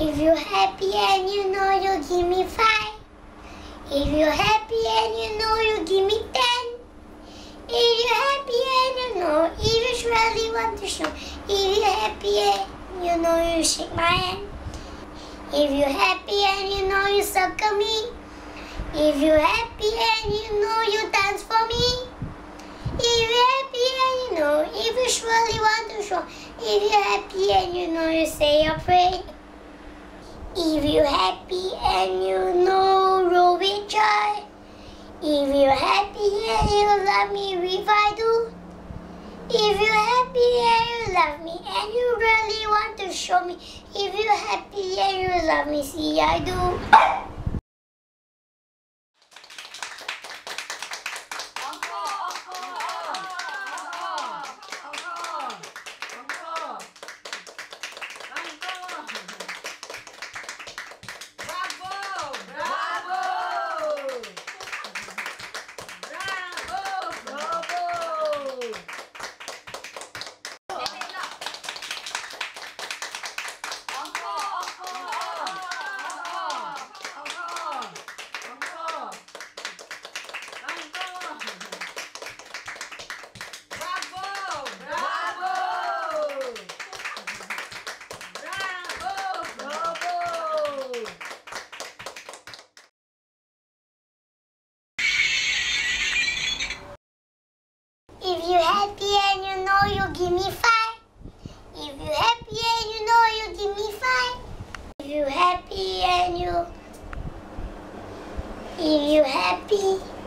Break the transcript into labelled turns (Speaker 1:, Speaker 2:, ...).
Speaker 1: If you're happy and you know you give me five. If you're happy and you know you give me ten. If you're happy and you know, if you really want to show. If you're happy and you know you shake my hand. If you're happy and you know you suckle me. If you're happy and you know you dance for me. If you're happy and you know, if you surely want to show. If you're happy and you know you say your prayer. If you're happy and you know with joy. If you're happy and you love me if I do. If you're happy and you love me and you really want to show me. If you're happy and you love me, see I do. Give me five. If you're happy and you know you give me five. If you're happy and you if you're happy